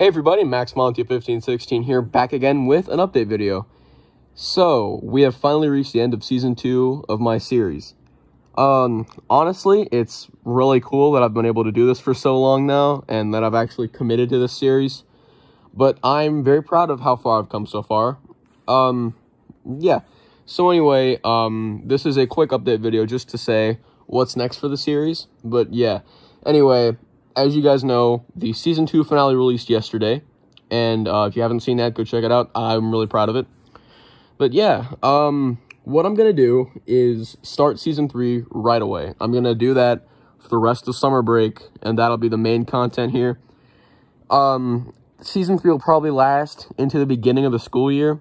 Hey everybody, Max Monty 1516 here, back again with an update video. So, we have finally reached the end of season 2 of my series. Um, honestly, it's really cool that I've been able to do this for so long now, and that I've actually committed to this series. But I'm very proud of how far I've come so far. Um, yeah. So anyway, um, this is a quick update video just to say what's next for the series. But yeah, anyway, as you guys know, the season two finale released yesterday, and uh, if you haven't seen that, go check it out. I'm really proud of it. But yeah, um, what I'm gonna do is start season three right away. I'm gonna do that for the rest of summer break, and that'll be the main content here. Um, season three will probably last into the beginning of the school year,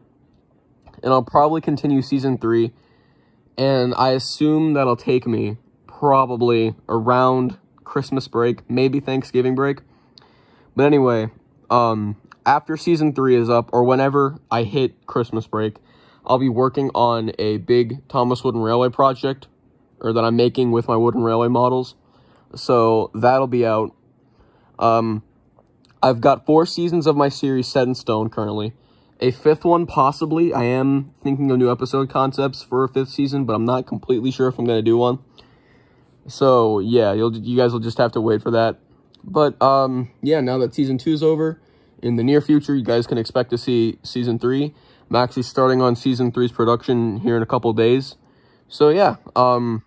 and I'll probably continue season three, and I assume that'll take me probably around Christmas break, maybe Thanksgiving break. But anyway, um, after season three is up, or whenever I hit Christmas break, I'll be working on a big Thomas Wooden Railway project, or that I'm making with my wooden railway models. So that'll be out. Um, I've got four seasons of my series set in stone currently. A fifth one, possibly. I am thinking of new episode concepts for a fifth season, but I'm not completely sure if I'm going to do one. So yeah, you'll you guys will just have to wait for that. But um, yeah, now that season two is over, in the near future, you guys can expect to see season three. I'm actually starting on season three's production here in a couple days. So yeah, um,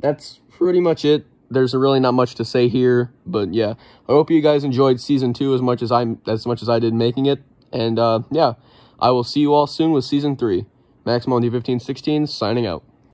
that's pretty much it. There's really not much to say here, but yeah, I hope you guys enjoyed season two as much as I'm as much as I did making it. And uh, yeah, I will see you all soon with season three. Max Monty 1516 signing out.